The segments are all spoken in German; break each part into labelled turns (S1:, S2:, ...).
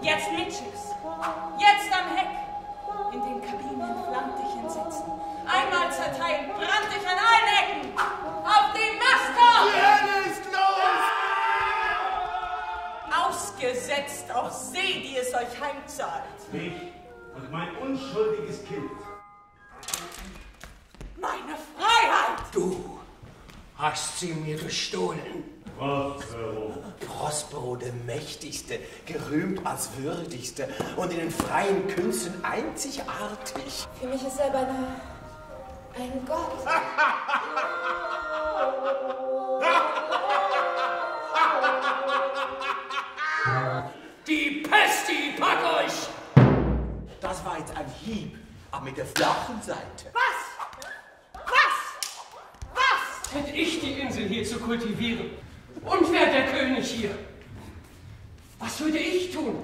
S1: Jetzt mitschiffs. Jetzt am Heck. In den Kabinen flammt dich entsetzen. Einmal zerteilt, brannt dich an allen Ecken. Auf den Mastkorb!
S2: Die ist
S1: los! Ausgesetzt auf See, die es euch heimzahlt.
S2: Mich und mein unschuldiges Kind.
S1: Meine Freiheit!
S3: Du hast sie mir gestohlen.
S2: Prospero.
S3: Der Mächtigste, gerühmt als Würdigste und in den freien Künsten einzigartig.
S4: Für mich ist er beinahe ein Gott.
S3: Die Pest, die pack euch! Das war jetzt ein Hieb, aber mit der flachen Seite.
S1: Was? Was? Was?
S5: Hätte ich die Insel hier zu kultivieren und wär der hier, was würde ich tun?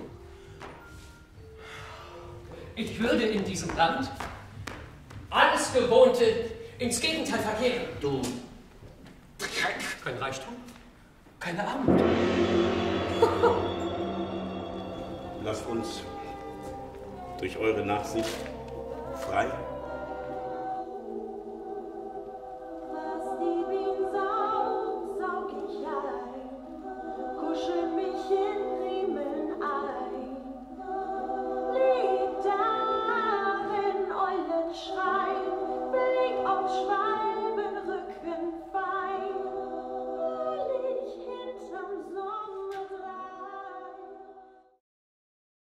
S5: Ich würde in diesem Land alles Gewohnte ins Gegenteil verkehren.
S3: Du.
S5: Kein Reichtum, keine Armut.
S2: Lasst uns durch eure Nachsicht frei